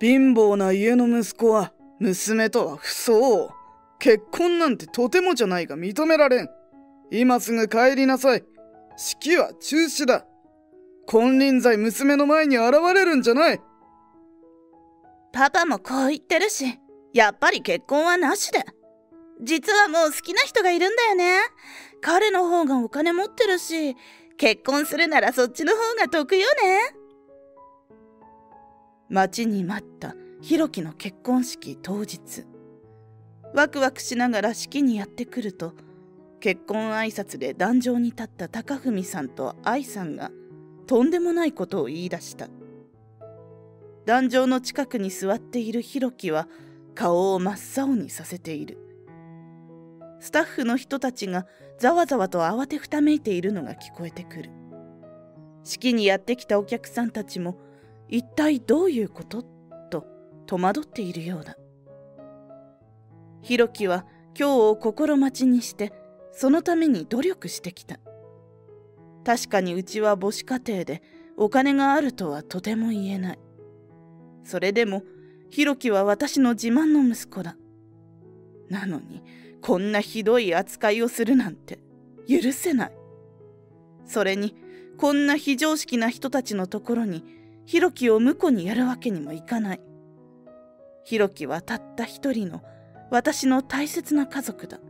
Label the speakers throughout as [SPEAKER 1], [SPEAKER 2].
[SPEAKER 1] 貧乏な家の息子は娘とは不相結婚なんてとてもじゃないが認められん。今すぐ帰りなさい。式は中止だ。金輪際娘の前に現れるんじゃない。
[SPEAKER 2] パパもこう言ってるしやっぱり結婚はなしで。実はもう好きな人がいるんだよね。彼の方がお金持ってるし結婚するならそっちの方が得よね。待ちに待ったひろきの結婚式当日。ワクワクしながら式にやってくると結婚挨拶で壇上に立った高文さんと愛さんがとんでもないことを言い出した。壇上の近くに座っているひろきは顔を真っ青にさせている。スタッフの人たちがざわざわと慌てふためいているのが聞こえてくる。式にやってきたお客さんたちも一体どういうこと？と戸惑っているようだひろきは今日を心待ちにしてそのために努力してきた。確かにうちは母子家庭でお金があるとはとても言えない。それでもひろきは私の自慢の息子だ。なのにこんなひどい扱いをするなんて許せない。それにこんな非常識な人たちのところにひろきを婿にやるわけにもいかない。ひろきはたった一人の私の大切な家族だ。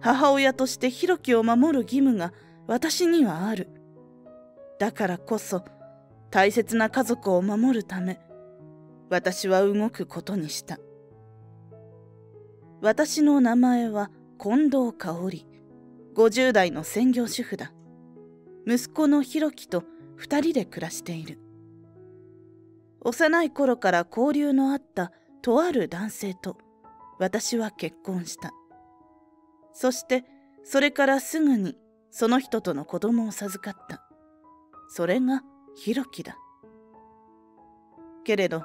[SPEAKER 2] 母親としてひろきを守る義務が私にはある。だからこそ大切な家族を守るため私は動くことにした。私の名前は近藤香織。50代の専業主婦だ。息子のひろきと二人で暮らしている。幼い頃から交流のあったとある男性と私は結婚した。そしてそれからすぐにその人との子供を授かった。それがひろきだ。けれど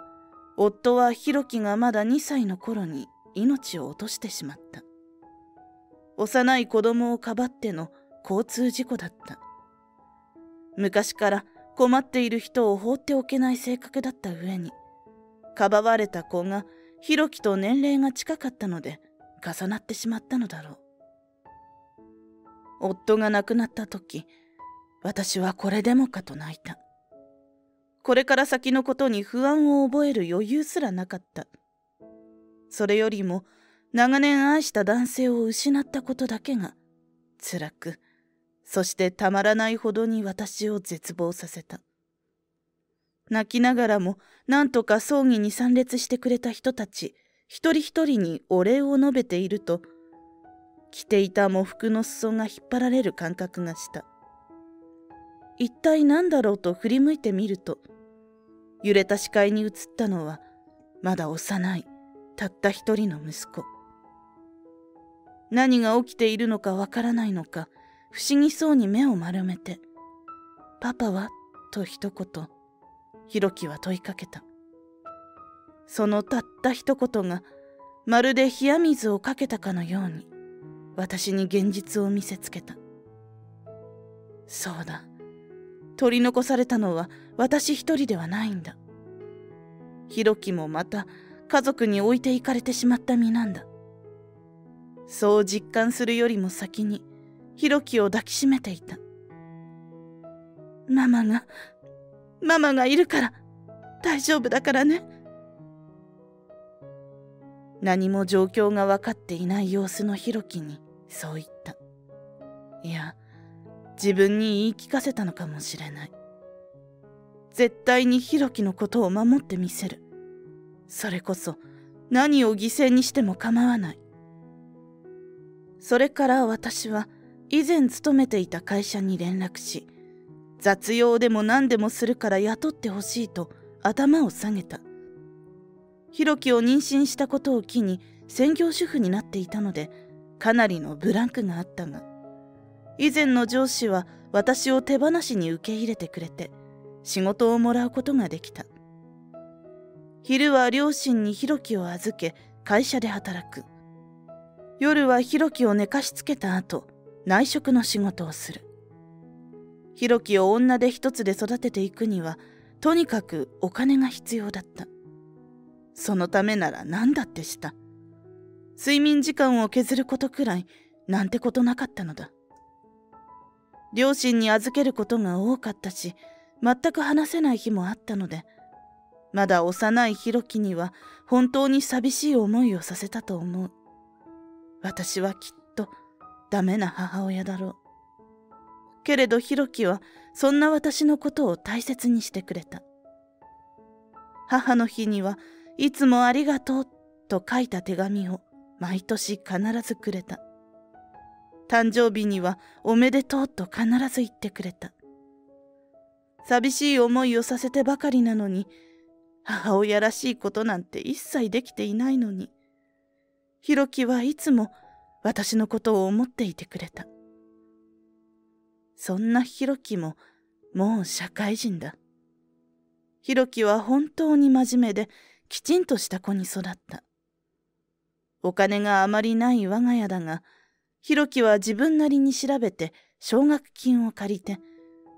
[SPEAKER 2] 夫はひろきがまだ2歳の頃に命を落としてしまった。幼い子供をかばっての交通事故だった。昔から困っている人を放っておけない性格だった上にかばわれた子がひろきと年齢が近かったので重なってしまったのだろう。夫が亡くなった時私はこれでもかと泣いた。これから先のことに不安を覚える余裕すらなかった。それよりも長年愛した男性を失ったことだけが辛くそしてたまらないほどに私を絶望させた。泣きながらも何とか葬儀に参列してくれた人たち一人一人にお礼を述べていると着ていた喪服の裾が引っ張られる感覚がした一体何だろうと振り向いてみると揺れた視界に映ったのはまだ幼いたった一人の息子何が起きているのかわからないのか不思議そうに目を丸めて「パパは?」と一言ひろきは問いかけた。そのたった一言がまるで冷や水をかけたかのように私に現実を見せつけた。そうだ。取り残されたのは私一人ではないんだ。ひろきもまた家族に置いていかれてしまった身なんだ。そう実感するよりも先にひろきを抱きしめていた。ママがママがいるから大丈夫だからね。何も状況が分かっていない様子のひろきにそう言った。いや自分に言い聞かせたのかもしれない。絶対にひろきのことを守ってみせる。それこそ何を犠牲にしても構わない。それから私は以前勤めていた会社に連絡し雑用でも何でもするから雇ってほしいと頭を下げた。ひろきを妊娠したことを機に専業主婦になっていたのでかなりのブランクがあったが以前の上司は私を手放しに受け入れてくれて仕事をもらうことができた。昼は両親にひろきを預け会社で働く。夜はひろきを寝かしつけた後内職の仕事をする。ひろきを女で一つで育てていくにはとにかくお金が必要だった。そのためなら何だってした。睡眠時間を削ることくらいなんてことなかったのだ。両親に預けることが多かったし全く話せない日もあったのでまだ幼いひろきには本当に寂しい思いをさせたと思う。私はきっダメな母親だろう。けれどひろきはそんな私のことを大切にしてくれた。母の日にはいつもありがとうと書いた手紙を毎年必ずくれた。誕生日にはおめでとうと必ず言ってくれた。寂しい思いをさせてばかりなのに母親らしいことなんて一切できていないのにひろきはいつも私のことを思っていてくれた。そんなひろきももう社会人だ。ひろきは本当に真面目できちんとした子に育った。お金があまりない我が家だがひろきは自分なりに調べて奨学金を借りて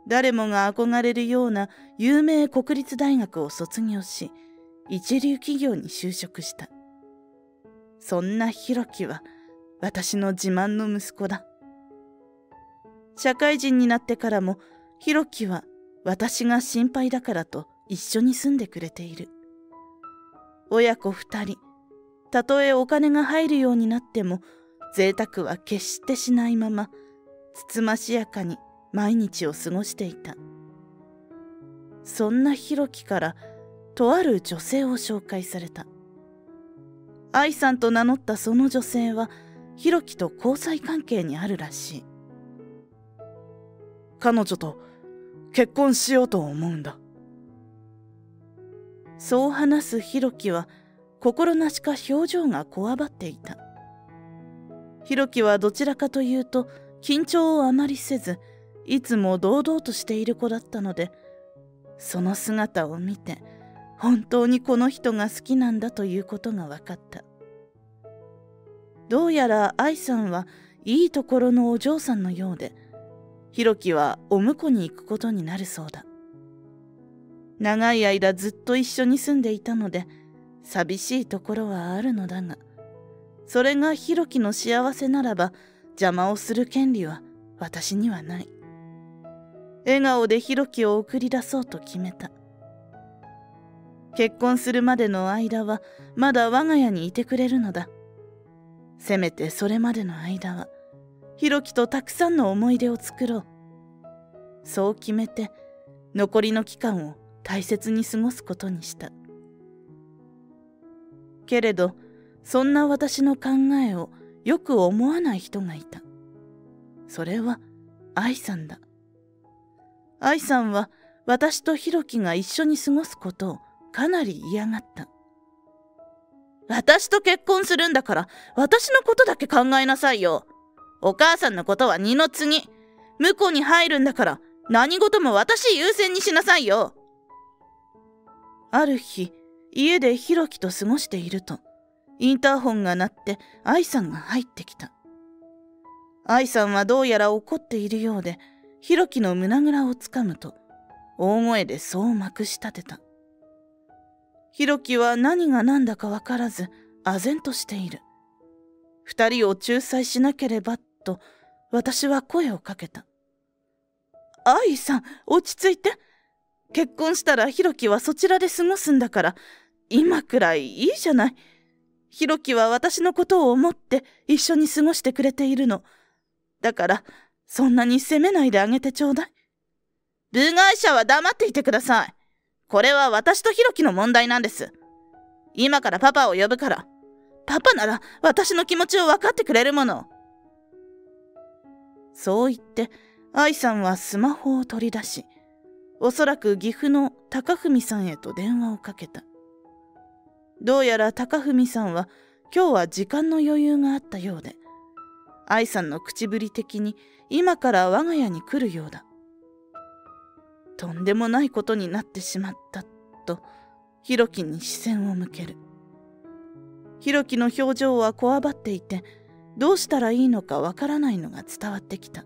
[SPEAKER 2] 誰もが憧れるような有名国立大学を卒業し一流企業に就職した。そんなひろきは私の自慢の息子だ。社会人になってからもひろきは私が心配だからと一緒に住んでくれている。親子二人たとえお金が入るようになっても贅沢は決してしないままつつましやかに毎日を過ごしていた。そんなひろきからとある女性を紹介された。愛さんと名乗ったその女性はひろきと交際関係にあるらしい。
[SPEAKER 1] 彼女と結婚しようと思うんだ。
[SPEAKER 2] そう話すひろきは心なしか表情がこわばっていた。ひろきはどちらかというと緊張をあまりせずいつも堂々としている子だったのでその姿を見て本当にこの人が好きなんだということが分かった。どうやら愛さんはいいところのお嬢さんのようでひろきはお婿に行くことになるそうだ。長い間ずっと一緒に住んでいたので寂しいところはあるのだがそれがひろきの幸せならば邪魔をする権利は私にはない。笑顔でひろきを送り出そうと決めた。結婚するまでの間はまだ我が家にいてくれるのだ。せめてそれまでの間はひろきとたくさんの思い出を作ろう。そう決めて残りの期間を大切に過ごすことにした。けれどそんな私の考えをよく思わない人がいた。それは愛さんだ。愛さんは私とひろきが一緒に過ごすことをかなり嫌がった。私と結婚するんだから私のことだけ考えなさいよ。お母さんのことは二の次。婿に入るんだから何事も私優先にしなさいよ。ある日家でひろきと過ごしているとインターホンが鳴って愛さんが入ってきた。愛さんはどうやら怒っているようでひろきの胸ぐらをつかむと大声でそうまくし立てた。ひろきは何が何だかわからず唖然としている。二人を仲裁しなければと私は声をかけた。愛さん落ち着いて。結婚したらひろきはそちらで過ごすんだから今くらいいいじゃない。ひろきは私のことを思って一緒に過ごしてくれているの。だからそんなに責めないであげてちょうだい。部外者は黙っていてください。これは私とヒロキの問題なんです。今からパパを呼ぶから。パパなら私の気持ちを分かってくれるもの。そう言って、愛さんはスマホを取り出し、おそらく岐阜の高文さんへと電話をかけた。どうやら高文さんは今日は時間の余裕があったようで、愛さんの口ぶり的に今から我が家に来るようだ。とんでもないことになってしまったと、ひろきに視線を向ける。ひろきの表情はこわばっていて、どうしたらいいのかわからないのが伝わってきた。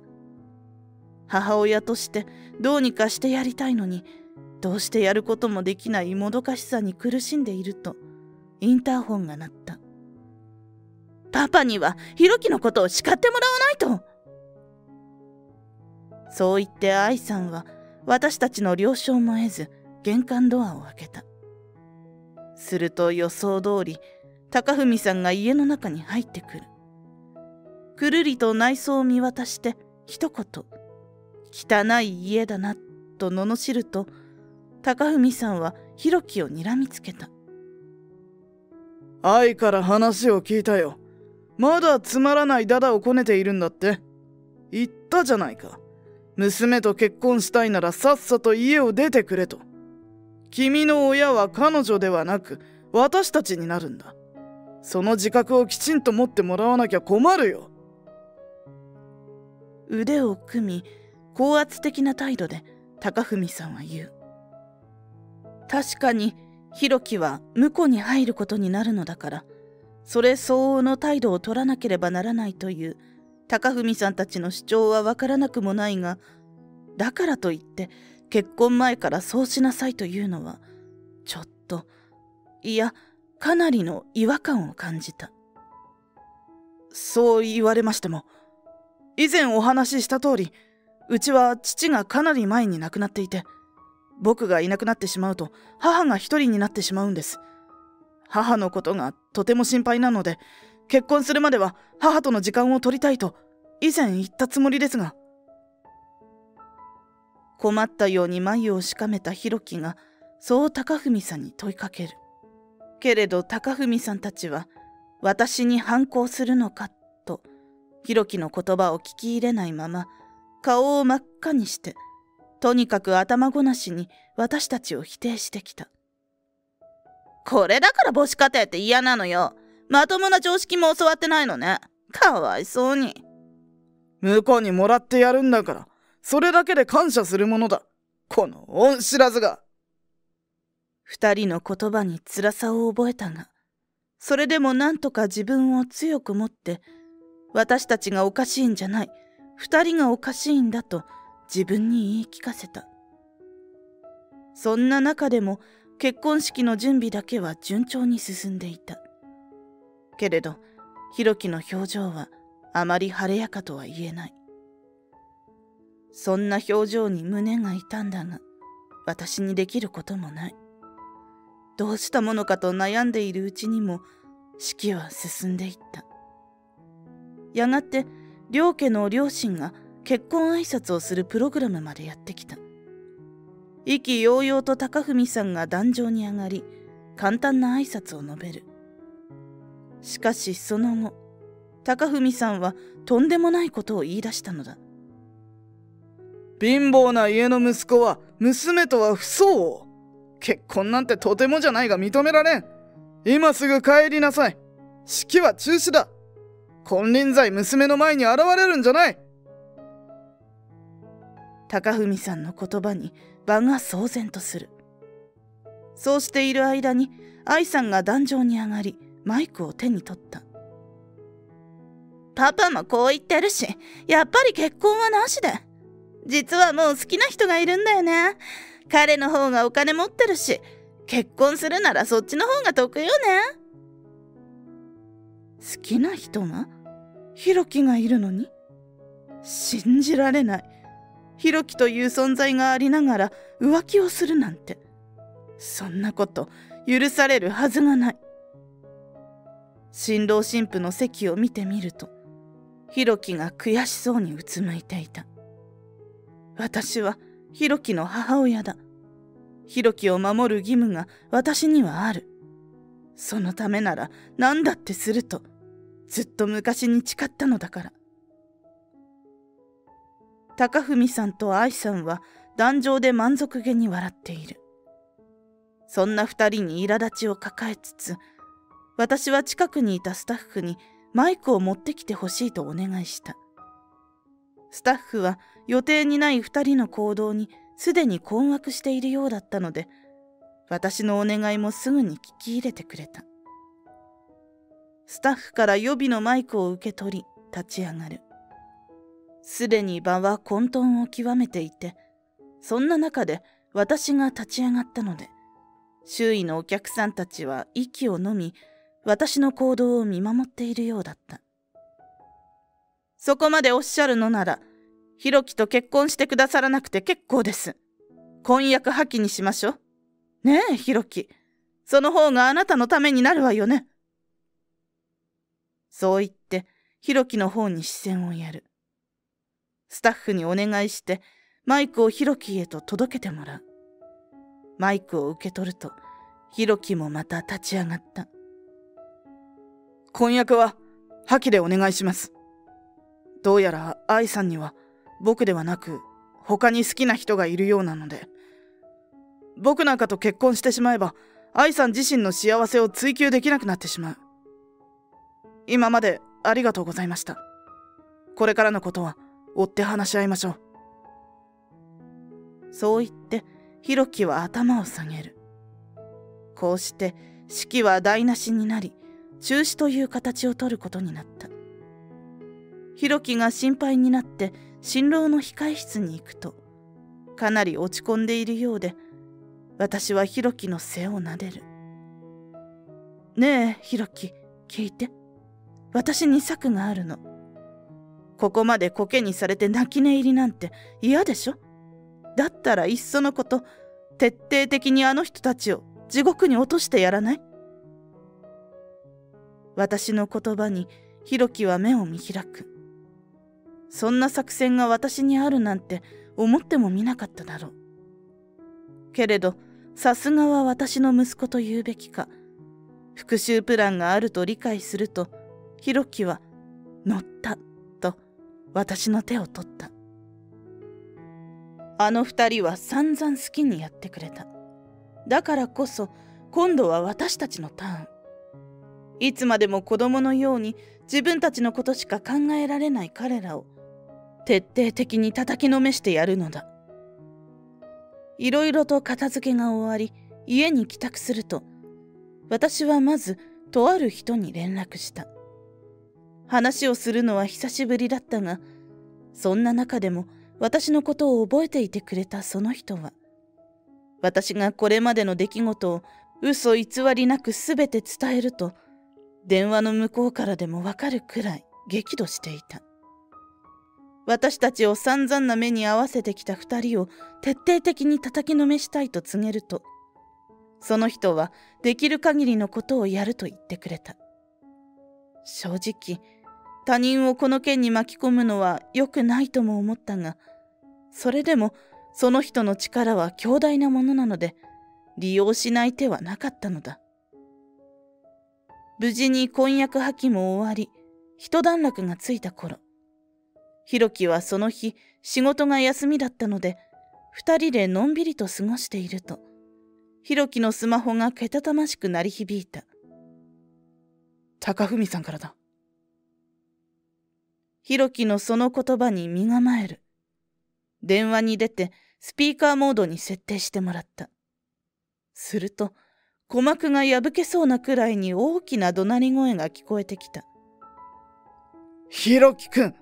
[SPEAKER 2] 母親としてどうにかしてやりたいのに、どうしてやることもできないもどかしさに苦しんでいると、インターホンが鳴ったパパにはヒロキのことを叱ってもらわないとそう言って愛さんは私たちの了承も得ず玄関ドアを開けた。すると予想通り高文さんが家の中に入ってくる。くるりと内装を見渡して一言「汚い家だな」と罵ると高文さんはひろきをにらみつけた。
[SPEAKER 1] 愛から話を聞いたよ。まだつまらないダダをこねているんだって。言ったじゃないか。娘と結婚したいならさっさと家を出てくれと。君の親は彼女ではなく私たちになるんだ。その自覚をきちんと持ってもらわなきゃ困るよ。
[SPEAKER 2] 腕を組み高圧的な態度で高文さんは言う。確かにひろきは婿に入ることになるのだからそれ相応の態度を取らなければならないという。高文さんたちの主張はわからなくもないがだからといって結婚前からそうしなさいというのはちょっといやかなりの違和感を感じた。
[SPEAKER 1] そう言われましても以前お話しした通りうちは父がかなり前に亡くなっていて僕がいなくなってしまうと母が一人になってしまうんです。母のことがとても心配なので結婚するまでは母との時間を取りたいと以前言ったつもりですが。
[SPEAKER 2] 困ったように眉をしかめたひろきがそう高文さんに問いかける。けれど高文さんたちは私に反抗するのかとひろきの言葉を聞き入れないまま顔を真っ赤にしてとにかく頭ごなしに私たちを否定してきた。これだから母子家庭って嫌なのよ。まともな常識も教わってないのね。かわいそうに。
[SPEAKER 1] 向こうにもらってやるんだからそれだけで感謝するものだ。この恩知らずが。
[SPEAKER 2] 二人の言葉に辛さを覚えたがそれでも何とか自分を強く持って私たちがおかしいんじゃない。二人がおかしいんだと自分に言い聞かせた。そんな中でも結婚式の準備だけは順調に進んでいたけれどひろきの表情はあまり晴れやかとは言えない。そんな表情に胸が痛んだが私にできることもない。どうしたものかと悩んでいるうちにも式は進んでいった。やがて両家の両親が結婚挨拶をするプログラムまでやってきた。意気揚々と高文さんが壇上に上がり簡単な挨拶を述べる。しかしその後高文さんはとんでもないことを言い出したのだ。
[SPEAKER 1] 貧乏な家の息子は娘とは不相応。結婚なんてとてもじゃないが認められん。今すぐ帰りなさい。式は中止だ。金輪際娘の前に現れるんじゃない。
[SPEAKER 2] 高文さんの言葉に場が騒然とする。そうしている間に愛さんが壇上に上がりマイクを手に取った。パパもこう言ってるしやっぱり結婚はなしで。実はもう好きな人がいるんだよね。彼の方がお金持ってるし結婚するならそっちの方が得よね。好きな人がヒロキがいるのに？信じられない。ヒロキという存在がありながら浮気をするなんて。そんなこと許されるはずがない。新郎新婦の席を見てみるとヒロキが悔しそうにうつむいていた。私はヒロキの母親だ。ヒロキを守る義務が私にはある。そのためなら何だってするとずっと昔に誓ったのだから。高文さんと愛さんは壇上で満足げに笑っている。そんな二人に苛立ちを抱えつつ私は近くにいたスタッフにマイクを持ってきてほしいとお願いした。スタッフは予定にない二人の行動にすでに困惑しているようだったので私のお願いもすぐに聞き入れてくれた。スタッフから予備のマイクを受け取り立ち上がる。すでに場は混沌を極めていてそんな中で私が立ち上がったので周囲のお客さんたちは息をのみ私の行動を見守っているようだった。そこまでおっしゃるのならひろきと結婚してくださらなくて結構です。婚約破棄にしましょう。ねえひろきその方があなたのためになるわよね。そう言ってひろきの方に視線をやる。スタッフにお願いしてマイクをひろきへと届けてもらう。マイクを受け取るとひろきもまた立ち上がった。
[SPEAKER 1] 婚約は破棄でお願いします。どうやら愛さんには僕ではなく他に好きな人がいるようなので。僕なんかと結婚してしまえば愛さん自身の幸せを追求できなくなってしまう。今までありがとうございました。これからのことは追って話し合いましょう。
[SPEAKER 2] そう言ってひろきは頭を下げる。こうして式は台無しになり中止という形を取ることになった。ひろきが心配になって新郎の控え室に行くとかなり落ち込んでいるようで私はひろきの背をなでる。ねえひろき聞いて。私に策があるの。ここまでコケにされて泣き寝入りなんて嫌でしょ？だったらいっそのこと徹底的にあの人たちを地獄に落としてやらない？私の言葉にひろきは目を見開く。そんな作戦が私にあるなんて思ってもみなかっただろう。けれどさすがは私の息子と言うべきか。復讐プランがあると理解するとひろきは「乗った」と私の手を取った。あの二人は散々好きにやってくれた。だからこそ今度は私たちのターン。いつまでも子供のように自分たちのことしか考えられない彼らを徹底的に叩きのめしてやるのだ。いろいろと片付けが終わり家に帰宅すると私はまずとある人に連絡した。話をするのは久しぶりだったがそんな中でも私のことを覚えていてくれたその人は私がこれまでの出来事を嘘偽りなく全て伝えると電話の向こうからでもわかるくらい激怒していた。私たちを散々な目に合わせてきた二人を徹底的に叩きのめしたいと告げるとその人はできる限りのことをやると言ってくれた。正直他人をこの件に巻き込むのは良くないとも思ったがそれでもその人の力は強大なものなので利用しない手はなかったのだ。無事に婚約破棄も終わり一段落がついた頃。ひろきはその日仕事が休みだったので二人でのんびりと過ごしているとひろきのスマホがけたたましく鳴り響いた。
[SPEAKER 1] 高文さんからだ。
[SPEAKER 2] ひろきのその言葉に身構える。電話に出てスピーカーモードに設定してもらった。すると鼓膜が破けそうなくらいに大きな怒鳴り声が聞こえてきた。
[SPEAKER 1] ひろきくん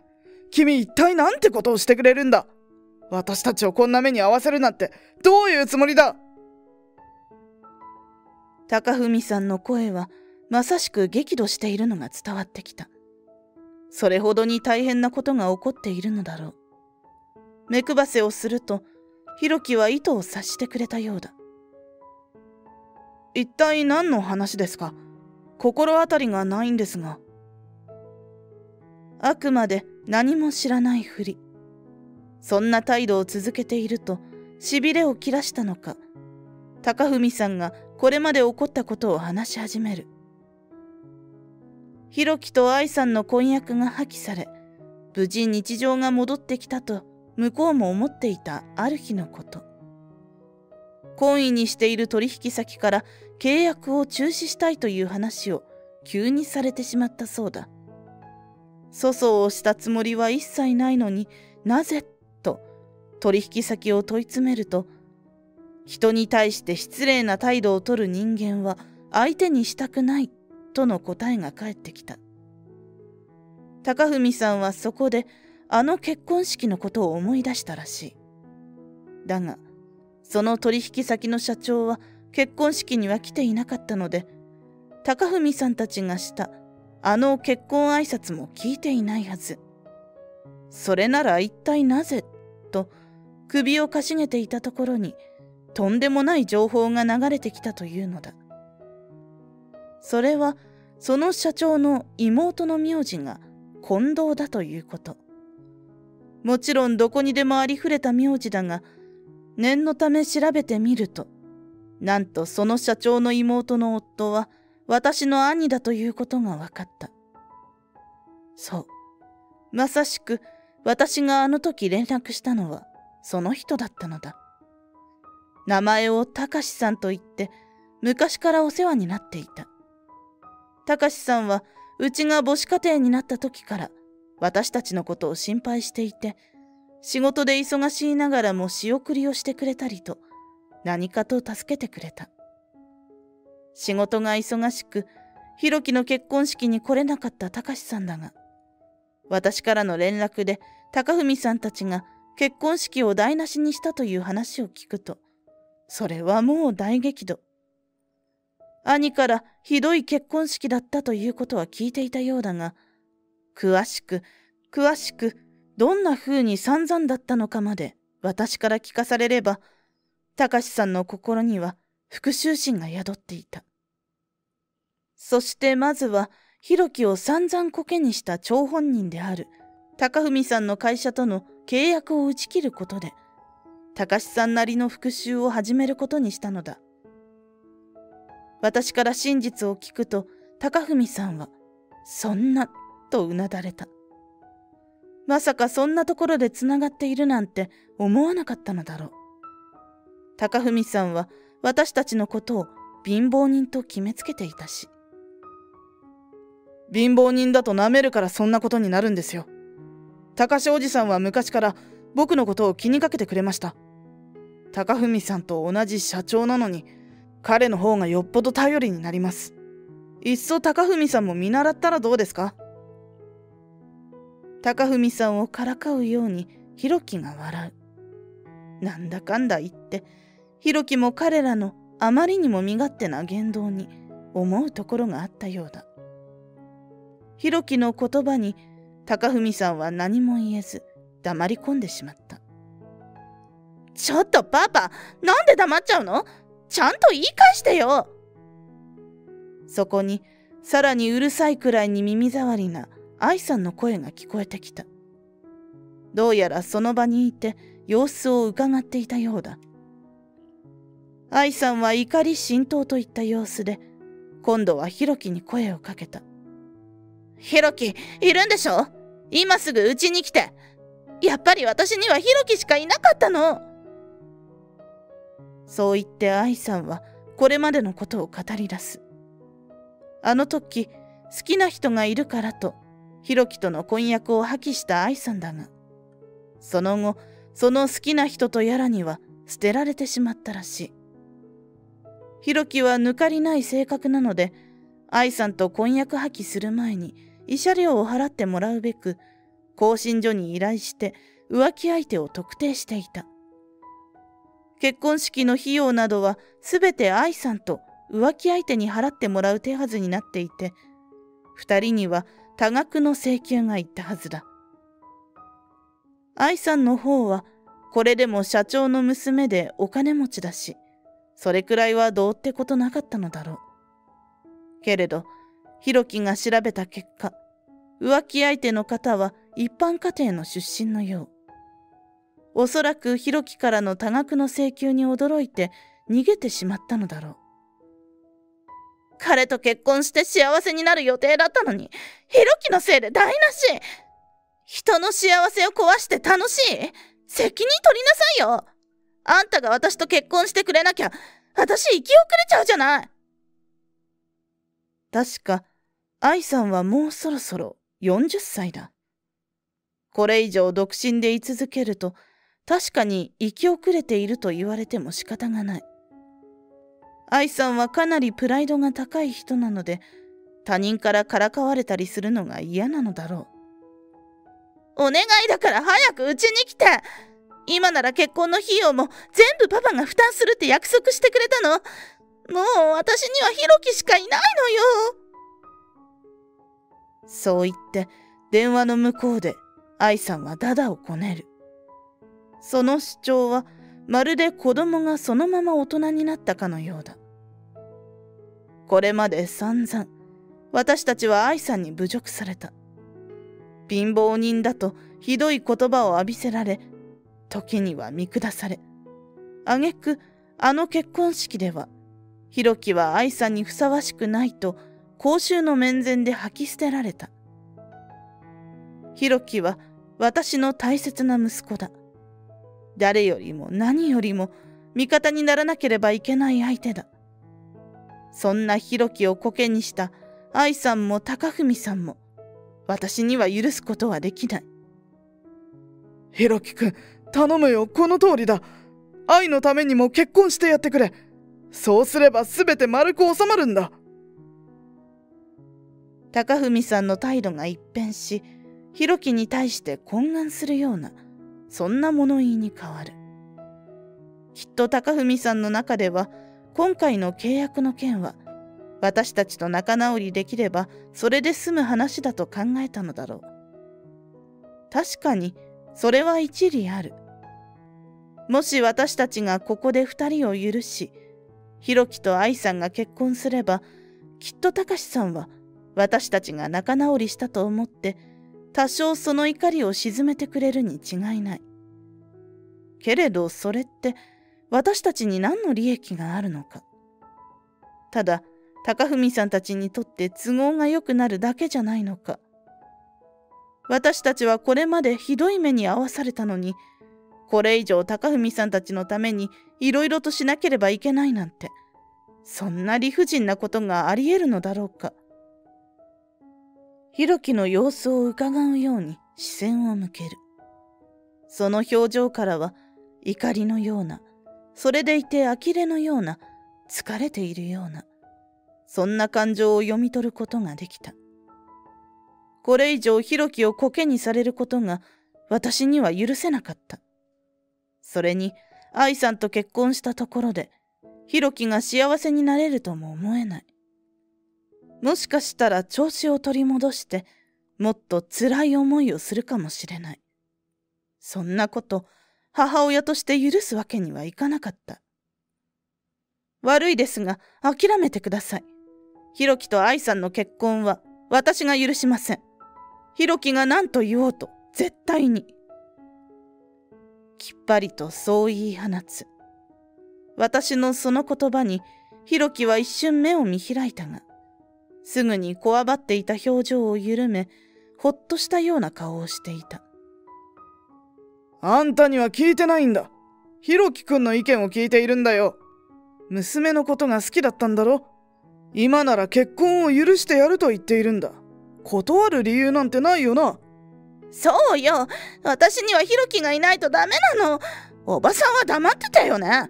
[SPEAKER 1] 君一体なんてことをしてくれるんだ。私たちをこんな目に遭わせるなんてどういうつもりだ？
[SPEAKER 2] 高文さんの声はまさしく激怒しているのが伝わってきた。それほどに大変なことが起こっているのだろう。目配せをするとひろきは意図を察してくれたようだ
[SPEAKER 1] 一体何の話ですか？心当たりがないんですが。
[SPEAKER 2] あくまで何も知らないふり。そんな態度を続けているとしびれを切らしたのか。高文さんがこれまで起こったことを話し始める。ひろきと愛さんの婚約が破棄され無事日常が戻ってきたと向こうも思っていたある日のこと。懇意にしている取引先から契約を中止したいという話を急にされてしまったそうだ。粗相をしたつもりは一切ないのになぜと取引先を問い詰めると人に対して失礼な態度をとる人間は相手にしたくないとの答えが返ってきた。高文さんはそこであの結婚式のことを思い出したらしい。だがその取引先の社長は結婚式には来ていなかったので高文さんたちがしたあの結婚挨拶も聞いていないはず。それなら一体なぜ？と首をかしげていたところにとんでもない情報が流れてきたというのだ。それはその社長の妹の名字が近藤だということ。もちろんどこにでもありふれた名字だが念のため調べてみるとなんとその社長の妹の夫は私の兄だということが分かった。そう。まさしく私があの時連絡したのはその人だったのだ。名前をたかしさんと言って昔からお世話になっていた。たかしさんはうちが母子家庭になった時から私たちのことを心配していて仕事で忙しいながらも仕送りをしてくれたりと何かと助けてくれた。仕事が忙しくひろきの結婚式に来れなかったたかしさんだが私からの連絡で高文さんたちが結婚式を台無しにしたという話を聞くとそれはもう大激怒。兄からひどい結婚式だったということは聞いていたようだが詳しく詳しくどんな風に散々だったのかまで私から聞かされればたかしさんの心には復讐心が宿っていた。そしてまずはひろきを散々コケにした張本人である高文さんの会社との契約を打ち切ることで高志さんなりの復讐を始めることにしたのだ。私から真実を聞くと高文さんは「そんな」とうなだれた。まさかそんなところでつながっているなんて思わなかったのだろう。高文さんは私たちのことを貧乏人と決めつけていたし。
[SPEAKER 1] 貧乏人だと舐めるからそんなことになるんですよ。高志おじさんは昔から僕のことを気にかけてくれました。高文さんと同じ社長なのに彼の方がよっぽど頼りになります。いっそ高文さんも見習ったらどうですか？
[SPEAKER 2] 高文さんをからかうようにひろきが笑う。なんだかんだ言ってひろきも彼らのあまりにも身勝手な言動に思うところがあったようだ。ひろきの言葉に高文さんは何も言えず黙り込んでしまった。ちょっとパパなんで黙っちゃうの？ちゃんと言い返してよ。そこにさらにうるさいくらいに耳障りな愛さんの声が聞こえてきた。どうやらその場にいて様子をうかがっていたようだ。愛さんは怒り心頭といった様子で今度はひろきに声をかけた。ひろきいるんでしょ？今すぐうちに来て。やっぱり私にはひろきしかいなかったの。そう言って愛さんはこれまでのことを語り出す。あの時好きな人がいるからとひろきとの婚約を破棄した愛さんだがその後その好きな人とやらには捨てられてしまったらしい。ひろきは抜かりない性格なので愛さんと婚約破棄する前に慰謝料を払ってもらうべく更新所に依頼して浮気相手を特定していた。結婚式の費用などは全て愛さんと浮気相手に払ってもらう手はずになっていて2人には多額の請求がいったはずだ。愛さんの方はこれでも社長の娘でお金持ちだしそれくらいはどうってことなかったのだろう。けれどひろきが調べた結果浮気相手の方は一般家庭の出身のよう。おそらくひろきからの多額の請求に驚いて逃げてしまったのだろう。彼と結婚して幸せになる予定だったのに、ひろきのせいで台無し人の幸せを壊して楽しい責任取りなさいよあんたが私と結婚してくれなきゃ、私生き遅れちゃうじゃない確か、愛さんはもうそろそろ40歳だ。これ以上独身で居続けると、確かに生き遅れていると言われても仕方がない。愛さんはかなりプライドが高い人なので、他人からからかわれたりするのが嫌なのだろう。お願いだから早くうちに来て。今なら結婚の費用も全部パパが負担するって約束してくれたの。もう私にはひろきしかいないのよ。そう言って電話の向こうで愛さんはダダをこねる。その主張はまるで子供がそのまま大人になったかのようだ。これまで散々私たちは愛さんに侮辱された。貧乏人だとひどい言葉を浴びせられ時には見下され。挙句あの結婚式ではひろきは愛さんにふさわしくないと公衆の面前で吐き捨てられた。ひろきは私の大切な息子だ。誰よりも何よりも味方にならなければいけない相手だ。そんなひろきをコケにした愛さんも高文さんも私には許すことはできない。
[SPEAKER 1] ひろきくん、頼むよ、この通りだ。愛のためにも結婚してやってくれ。そうすれば全て丸く収まるんだ。
[SPEAKER 2] 高文さんの態度が一変し、ひろきに対して懇願するような、そんな物言いに変わる。きっと高文さんの中では、今回の契約の件は私たちと仲直りできればそれで済む話だと考えたのだろう。確かにそれは一理ある。もし私たちがここで二人を許し、ひろきと愛さんが結婚すれば、きっとたかしさんは私たちが仲直りしたと思って、多少その怒りを鎮めてくれるに違いない。けれどそれって私たちに何の利益があるのか。ただ、高文さんたちにとって都合が良くなるだけじゃないのか。私たちはこれまでひどい目に遭わされたのに、これ以上高文さんたちのためにいろいろとしなければいけないなんて、そんな理不尽なことがあり得るのだろうか。ひろきの様子をうかがうように視線を向ける。その表情からは怒りのような、それでいて呆れのような、疲れているような、そんな感情を読み取ることができた。これ以上ひろきをコケにされることが私には許せなかった。それに愛さんと結婚したところでひろきが幸せになれるとも思えない。もしかしたら調子を取り戻してもっと辛い思いをするかもしれない。そんなこと母親として許すわけにはいかなかった。悪いですが諦めてください。ひろきと愛さんの結婚は私が許しません。ひろきが何と言おうと絶対に。きっぱりとそう言い放つ。私のその言葉にひろきは一瞬目を見開いたが、すぐにこわばっていた表情を緩め、ほっとしたような顔をしていた。
[SPEAKER 1] あんたには聞いてないんだ。ひろきくんの意見を聞いているんだよ。娘のことが好きだったんだろ今なら結婚を許してやると言っているんだ。断る理由なんてないよな。
[SPEAKER 2] そうよ。私にはヒロキがいないとダメなの。おばさんは黙ってたよね。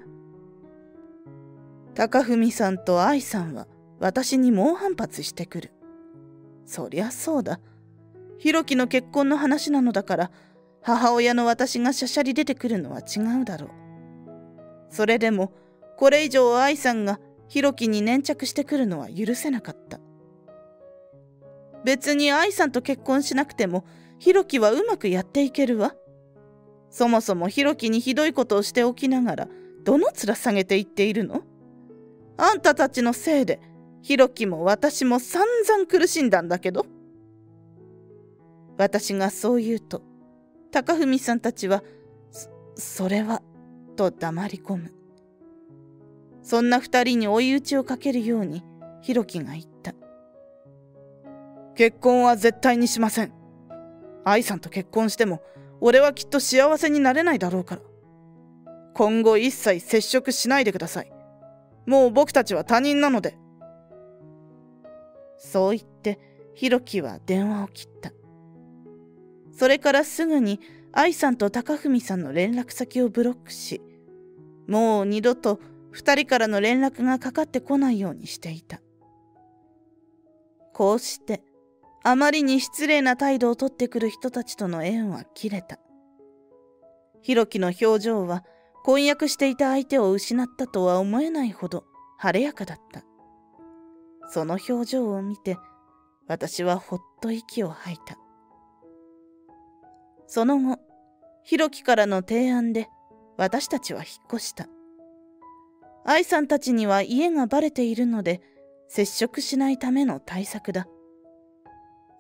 [SPEAKER 2] 高文さんと愛さんは私に猛反発してくる。そりゃそうだ。ヒロキの結婚の話なのだから母親の私がしゃしゃり出てくるのは違うだろう。それでもこれ以上愛さんがヒロキに粘着してくるのは許せなかった。別に愛さんと結婚しなくても、ヒロキはうまくやっていけるわ。そもそもヒロキにひどいことをしておきながら、どの面下げていっているの？あんたたちのせいで、ヒロキも私も散々苦しんだんだけど。私がそう言うと、高文さんたちは、そ、それは、と黙り込む。そんな二人に追い打ちをかけるように、ひろきが言った。
[SPEAKER 1] 結婚は絶対にしません。愛さんと結婚しても、俺はきっと幸せになれないだろうから。今後一切接触しないでください。もう僕たちは他人なので。
[SPEAKER 2] そう言って、ひろきは電話を切った。それからすぐに愛さんと高文さんの連絡先をブロックし、もう二度と2人からの連絡がかかってこないようにしていた。こうしてあまりに失礼な態度をとってくる人たちとの縁は切れた。ひろきの表情は婚約していた相手を失ったとは思えないほど晴れやかだったその表情を見て私はほっと息を吐いたその後ひろきからの提案で私たちは引っ越した。愛さんたちには家がバレているので接触しないための対策だ。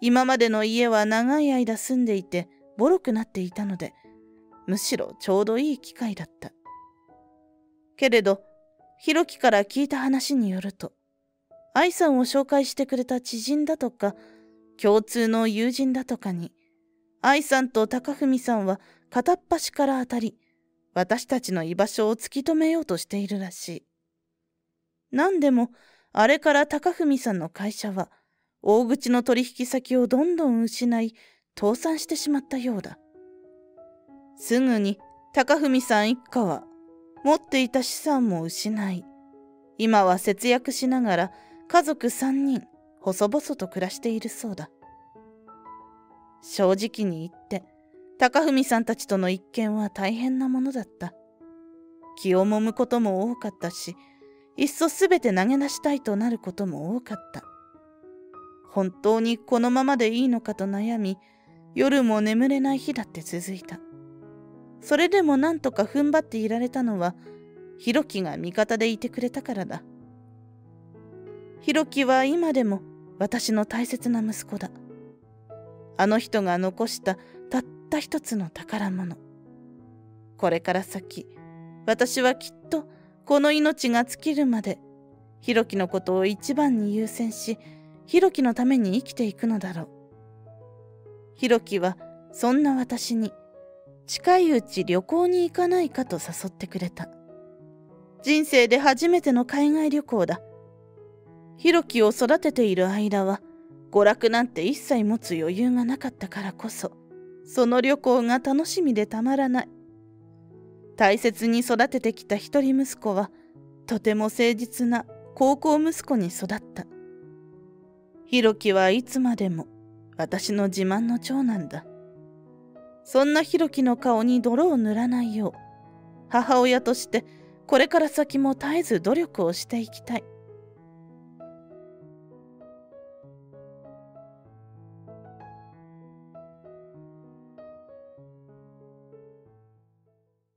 [SPEAKER 2] 今までの家は長い間住んでいてボロくなっていたのでむしろちょうどいい機会だった。けれどひろきから聞いた話によると愛さんを紹介してくれた知人だとか共通の友人だとかに愛さんと高文さんは片っ端から当たり私たちの居場所を突き止めようとしているらしい。何でもあれから高文さんの会社は大口の取引先をどんどん失い倒産してしまったようだ。すぐに高文さん一家は持っていた資産も失い今は節約しながら家族3人細々と暮らしているそうだ。正直に言って高文さんたちとの一件は大変なものだった。気をもむことも多かったしいっそすべて投げ出したいとなることも多かった。本当にこのままでいいのかと悩み夜も眠れない日だって続いた。それでもなんとか踏ん張っていられたのはひろきが味方でいてくれたからだ。ひろきは今でも私の大切な息子だ。あの人が残したたった一つの宝物。これから先、私はきっとこの命が尽きるまで、ひろきのことを一番に優先し、ひろきのために生きていくのだろう。ひろきはそんな私に近いうち旅行に行かないかと誘ってくれた。人生で初めての海外旅行だ。ひろきを育てている間は娯楽なんて一切持つ余裕がなかったからこそその旅行が楽しみでたまらない。大切に育ててきた一人息子はとても誠実な高校息子に育った。ひろきはいつまでも私の自慢の長男だ。そんなひろきの顔に泥を塗らないよう母親としてこれから先も絶えず努力をしていきたい。